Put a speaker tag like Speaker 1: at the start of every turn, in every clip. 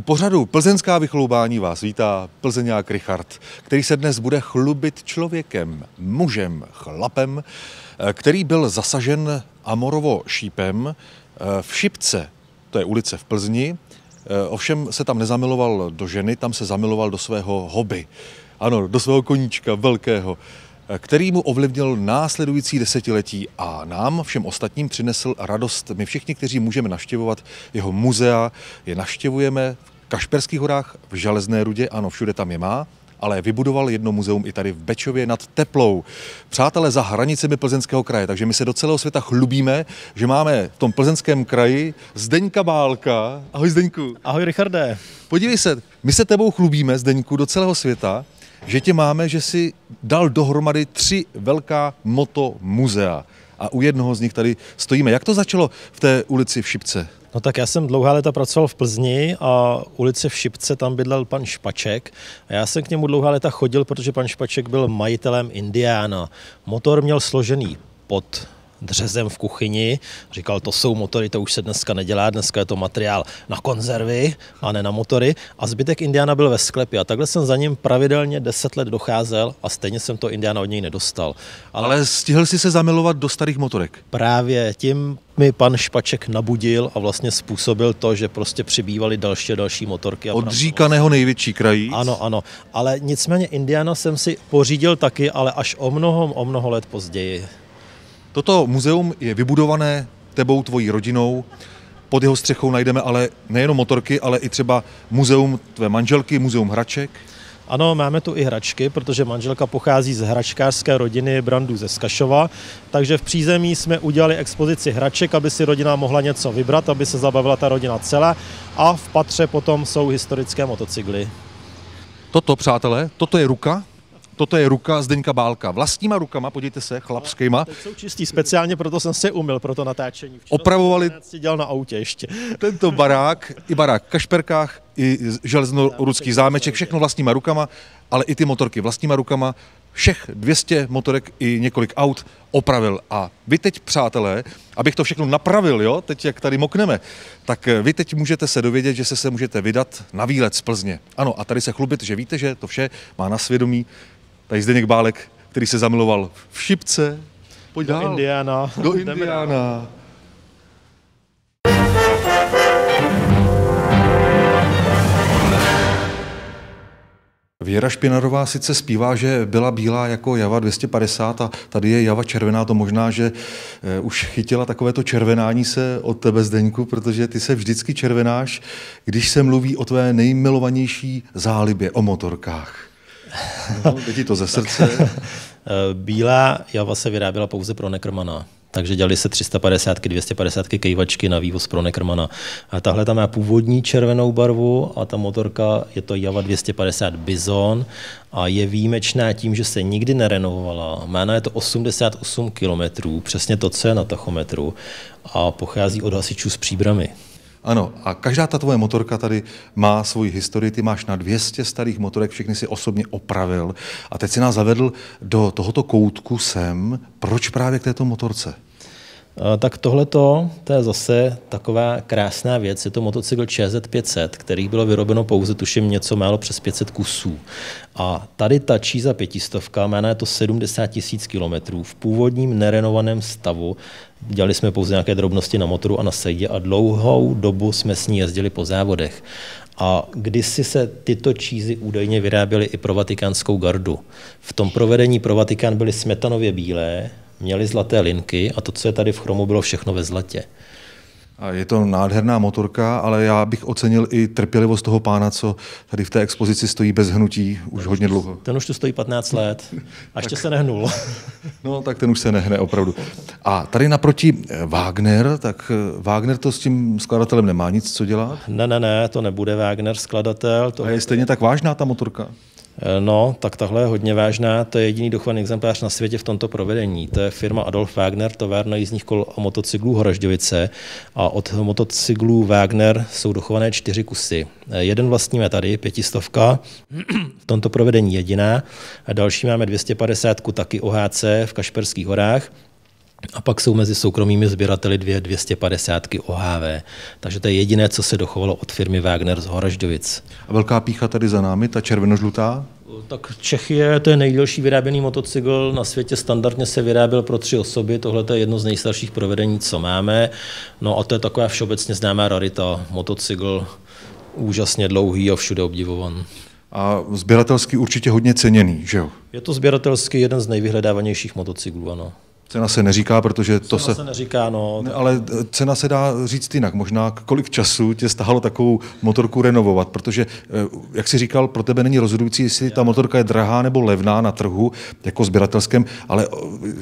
Speaker 1: U pořadu Plzeňská vychloubání vás vítá Plzeňák Richard, který se dnes bude chlubit člověkem, mužem, chlapem, eh, který byl zasažen Amorovo šípem eh, v Šipce, to je ulice v Plzni, eh, ovšem se tam nezamiloval do ženy, tam se zamiloval do svého hobby. Ano, do svého koníčka velkého který mu ovlivnil následující desetiletí a nám, všem ostatním, přinesl radost. My všichni, kteří můžeme navštěvovat jeho muzea, je navštěvujeme v Kašperských horách, v Železné rudě, ano, všude tam je má, ale vybudoval jedno muzeum i tady v Bečově nad Teplou. Přátelé za hranicemi Plzeňského kraje, takže my se do celého světa chlubíme, že máme v tom plzeňském kraji Zdeňka Bálka. Ahoj Zdeňku.
Speaker 2: Ahoj Richarde.
Speaker 1: Podívej se, my se tebou chlubíme, Zdeňku, do celého světa že tě máme, že si dal dohromady tři velká moto muzea. A u jednoho z nich tady stojíme. Jak to začalo v té ulici v Šipce?
Speaker 2: No tak já jsem dlouhá léta pracoval v Plzni a ulice v Šipce tam bydlel pan Špaček. A já jsem k němu dlouhá léta chodil, protože pan Špaček byl majitelem Indiana. Motor měl složený pod dřezem v kuchyni. Říkal, to jsou motory, to už se dneska nedělá, dneska je to materiál na konzervy a ne na motory. A zbytek Indiana byl ve sklepě a takhle jsem za ním pravidelně deset let docházel a stejně jsem to Indiana od něj nedostal.
Speaker 1: Ale, Ale stihl si se zamilovat do starých motorek?
Speaker 2: Právě tím mi pan Špaček nabudil a vlastně způsobil to, že prostě přibývaly další a další motorky. A
Speaker 1: Od říkaného největší krají.
Speaker 2: Ano, ano. Ale nicméně Indiana jsem si pořídil taky, ale až o mnoho, o mnoho let později.
Speaker 1: Toto muzeum je vybudované tebou, tvojí rodinou. Pod jeho střechou najdeme ale nejenom motorky, ale i třeba muzeum tvé manželky, muzeum hraček.
Speaker 2: Ano, máme tu i hračky, protože manželka pochází z hračkářské rodiny Brandů ze Skašova, takže v přízemí jsme udělali expozici hraček, aby si rodina mohla něco vybrat, aby se zabavila ta rodina celá a v patře potom jsou historické motocykly.
Speaker 1: Toto, přátelé, toto je ruka, Toto je ruka Zdeňka Bálka. Vlastníma rukama, podívejte se, chlapskýma.
Speaker 2: Teď jsou čistý, speciálně proto jsem se umil pro to natáčení.
Speaker 1: Včera Opravovali...
Speaker 2: Si dělal na autě ještě.
Speaker 1: Tento barák, i barák v Kašperkách, i železnoruský zámeček, všechno vlastníma rukama, ale i ty motorky vlastníma rukama. Všech 200 motorek i několik aut opravil. A vy teď, přátelé, abych to všechno napravil, jo, teď jak tady mokneme, tak vy teď můžete se dovědět, že se se můžete vydat na výlet z Plzně. Ano, a tady se chlubit, že víte, že to vše má na svědomí Tady Zdeněk Bálek, který se zamiloval v Šipce.
Speaker 2: Pojď do dál. Indiana.
Speaker 1: Do Indiana. Věra Špinarová sice zpívá, že byla bílá jako Java 250 a tady je Java červená, to možná, že eh, už chytila takovéto červenání se od tebe, Zdeňku, protože ty se vždycky červenáš, když se mluví o tvé nejmilovanější zálibě, o motorkách. No, ti to ze srdce.
Speaker 2: Eh, bílá java se vyráběla pouze pro Neckermana. Takže dělali se 350, 250 kejvačky na vývoz pro Neckermana. A tahle tam má původní červenou barvu a ta motorka je to Java 250 Bison a je výjimečná tím, že se nikdy nerenovovala. Jména je to 88 km, přesně to, co je na tachometru a pochází od hasičů z příbramy.
Speaker 1: Ano, a každá ta tvoje motorka tady má svoji historii. Ty máš na 200 starých motorek, všechny si osobně opravil. A teď si nás zavedl do tohoto koutku sem. Proč právě k této motorce?
Speaker 2: Tak tohleto, to je zase taková krásná věc. Je to motocykl ČZ500, který bylo vyrobeno pouze, tuším, něco málo přes 500 kusů. A tady ta číza pětistovka, jména je to 70 tisíc kilometrů, v původním nerenovaném stavu. Dělali jsme pouze nějaké drobnosti na motoru a na sejdě a dlouhou dobu jsme s ní jezdili po závodech. A kdysi se tyto čízy údajně vyráběly i pro vatikánskou gardu. V tom provedení pro Vatikán byly smetanově bílé, měli zlaté linky a to, co je tady v chromu, bylo všechno ve zlatě.
Speaker 1: A je to nádherná motorka, ale já bych ocenil i trpělivost toho pána, co tady v té expozici stojí bez hnutí už ten hodně dlouho.
Speaker 2: Ten už tu stojí 15 let a ještě se nehnul.
Speaker 1: no, tak ten už se nehne opravdu. A tady naproti eh, Wagner, tak eh, Wagner to s tím skladatelem nemá nic co dělat?
Speaker 2: Ne, ne, ne, to nebude Wagner skladatel. To...
Speaker 1: A je stejně tak vážná ta motorka?
Speaker 2: Eh, no, tak tahle je hodně vážná. To je jediný dochovaný exemplář na světě v tomto provedení. To je firma Adolf Wagner, továrna jízdních kol a motocyklů Horažďovice. A od motocyklů Wagner jsou dochované čtyři kusy. Eh, jeden vlastníme tady, pětistovka, v tomto provedení jediná. A další máme 250 taky OHC v Kašperských horách. A pak jsou mezi soukromými sběrateli dvě 250 OHV. Takže to je jediné, co se dochovalo od firmy Wagner z Horažďovic.
Speaker 1: A velká pícha tady za námi, ta červenožlutá?
Speaker 2: Tak Čechie to je nejdelší vyráběný motocykl. Na světě standardně se vyráběl pro tři osoby. Tohle je jedno z nejstarších provedení, co máme. No a to je taková všeobecně známá rarita. Motocykl úžasně dlouhý a všude obdivovan.
Speaker 1: A sběratelsky určitě hodně ceněný, že jo?
Speaker 2: Je to sběratelsky jeden z nejvyhledávanějších motocyklů, ano.
Speaker 1: Cena se neříká, protože to
Speaker 2: cena
Speaker 1: se...
Speaker 2: se neříká, no.
Speaker 1: Ne, ale cena se dá říct jinak. Možná kolik času tě stálo takovou motorku renovovat, protože, eh, jak jsi říkal, pro tebe není rozhodující, jestli ta motorka je drahá nebo levná na trhu, jako sběratelském, ale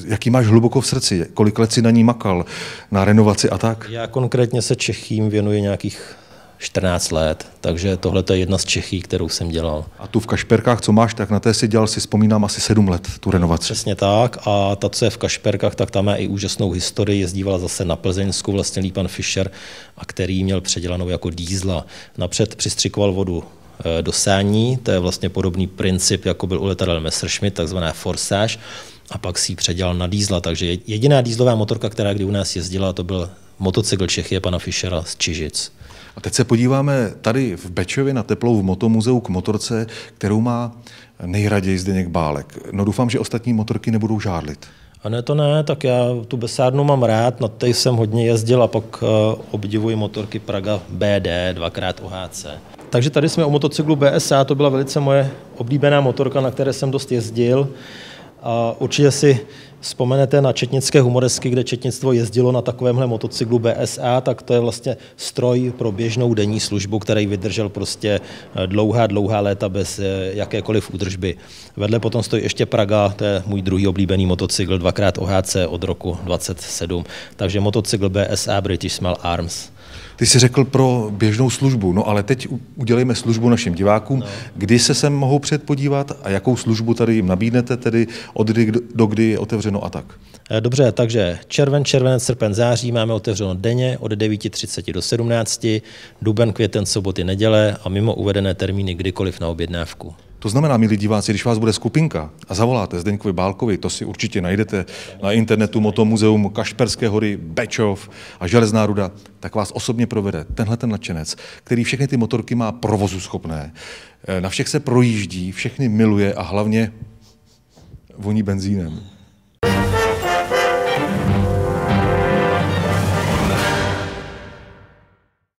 Speaker 1: jaký máš hluboko v srdci, kolik let si na ní makal, na renovaci a tak?
Speaker 2: Já konkrétně se Čechým věnuji nějakých 14 let, takže tohle je jedna z Čechí, kterou jsem dělal.
Speaker 1: A tu v Kašperkách, co máš, tak na té si dělal, si vzpomínám, asi 7 let tu renovaci.
Speaker 2: Přesně tak a ta, co je v Kašperkách, tak tam má i úžasnou historii, jezdívala zase na Plzeňsku, vlastně pan Fischer, a který měl předělanou jako dýzla. Napřed přistřikoval vodu eh, do sání, to je vlastně podobný princip, jako byl u letadel Messerschmitt, takzvaná forsáž, a pak si ji předělal na dýzla, takže jediná dýzlová motorka, která kdy u nás jezdila, to byl motocykl Čechy pana Fischera z Čižic.
Speaker 1: A teď se podíváme tady v Bečově na teplou v Motomuzeu k motorce, kterou má nejraději Zdeněk Bálek. No doufám, že ostatní motorky nebudou žádlit.
Speaker 2: A ne, to ne, tak já tu besádnu mám rád, na té jsem hodně jezdil a pak uh, obdivuji motorky Praga BD, dvakrát OHC. Takže tady jsme u motocyklu BSA, to byla velice moje oblíbená motorka, na které jsem dost jezdil. A určitě si vzpomenete na četnické humoresky, kde četnictvo jezdilo na takovémhle motocyklu BSA, tak to je vlastně stroj pro běžnou denní službu, který vydržel prostě eh, dlouhá, dlouhá léta bez eh, jakékoliv údržby. Vedle potom stojí ještě Praga, to je můj druhý oblíbený motocykl, dvakrát OHC od roku 27. Takže motocykl BSA British Small Arms.
Speaker 1: Ty jsi řekl pro běžnou službu, no ale teď udělejme službu našim divákům. No. Kdy se sem mohou přijet podívat a jakou službu tady jim nabídnete, tedy od kdy do kdy je otevřeno a tak?
Speaker 2: Eh, dobře, takže červen, červenec, srpen, září máme otevřeno denně od 9.30 do 17, duben, květen, soboty, neděle a mimo uvedené termíny kdykoliv na objednávku.
Speaker 1: To znamená, milí diváci, když vás bude skupinka a zavoláte Zdeňkovi Bálkovi, to si určitě najdete na internetu Motomuzeum Kašperské hory, Bečov a Železná ruda, tak vás osobně provede tenhle ten nadšenec, který všechny ty motorky má provozu schopné. Eh, na všech se projíždí, všechny miluje a hlavně voní benzínem.